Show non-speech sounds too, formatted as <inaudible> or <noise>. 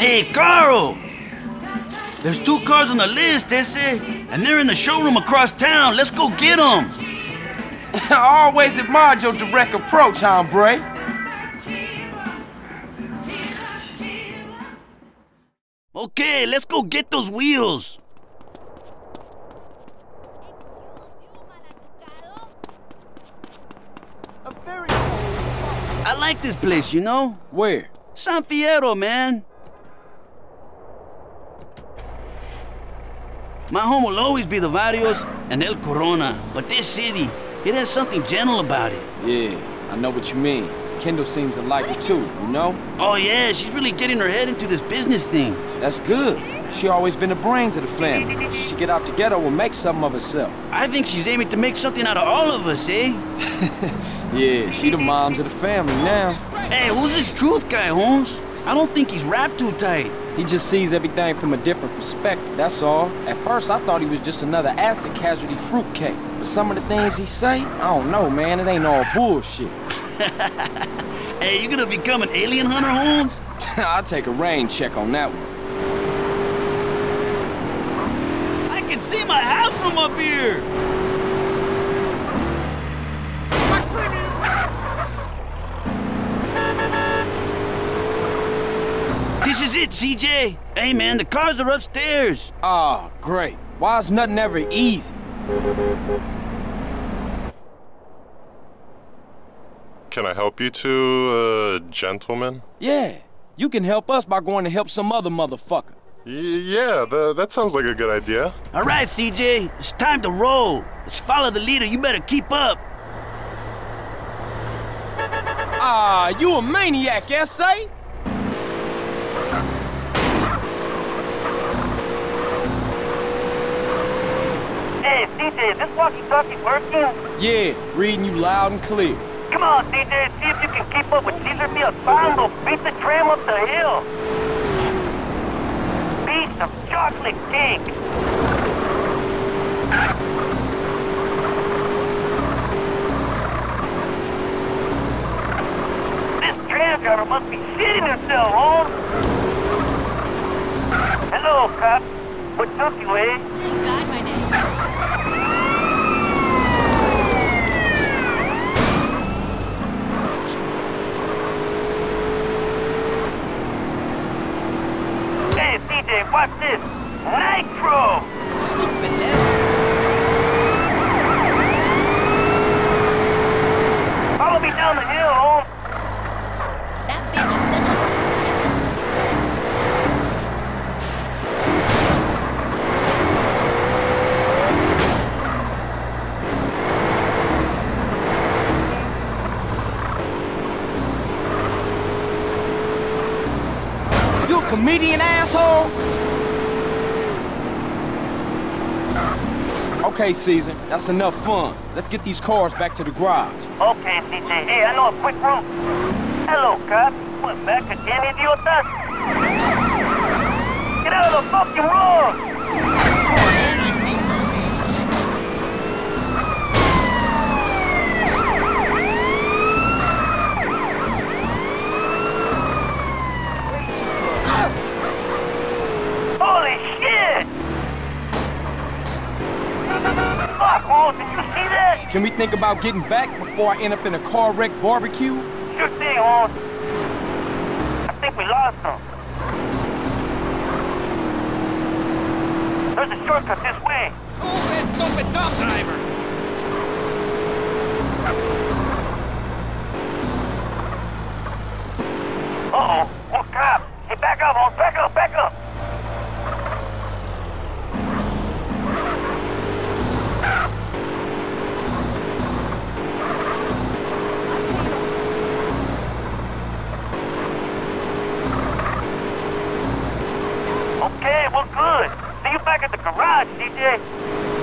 Hey, Carl! There's two cars on the list, they say, and they're in the showroom across town. Let's go get them. I <laughs> always admired your direct approach, hombre. Okay, let's go get those wheels. I like this place, you know? Where? San Fierro, man. My home will always be the Barrios and El Corona, but this city, it has something gentle about it. Yeah, I know what you mean. Kendl seems to like it too, you know? Oh yeah, she's really getting her head into this business thing. That's good. She always been the brains of the family. She should get out together and make something of herself. I think she's aiming to make something out of all of us, eh? <laughs> Yeah, she the moms of the family now. Hey, who's this truth guy, Holmes? I don't think he's wrapped too tight. He just sees everything from a different perspective, that's all. At first, I thought he was just another acid casualty fruitcake. But some of the things he say, I don't know, man. It ain't all bullshit. <laughs> Hey, you gonna become an alien hunter, Holmes? <laughs> I'll take a rain check on that one. I can see my house from up here! This is it, CJ. Hey, man, the cars are upstairs. Ah, great. Why is nothing ever easy? Can I help you two, uh, gentlemen? Yeah, you can help us by going to help some other motherfucker. Y yeah, tha that sounds like a good idea. All right, CJ, it's time to roll. Let's follow the leader. You better keep up. Ah, you a maniac, S.A.? Is this walkie-talkie working? Yeah, reading you loud and clear. Come on, CJ, see if you can keep up with Cesar Vialpando. Beat the tram up the hill. Piece of chocolate cake. This tram driver must be shitting himself, Holmes. Hello, cop. What took you, eh? Thank God my name. Hey, CJ, watch this. Nitro! Follow me down the hill, Holmes. That bitch is such a... You a comedian, asshole? Okay, Cesar, that's enough fun. Let's get these cars back to the garage. Okay, CJ. Hey, I know a quick route. Hello, cop. What, back again, idiotas? Get out of the fucking road! Did you see that? Can we think about getting back before I end up in a car wreck barbecue? Sure thing, Holmes. I think we lost him. There's a shortcut this way. stupid dumb driver! Uh-oh. Oh, crap. Hey, back up, Holmes. Back up, back up. See you back at the garage, CJ.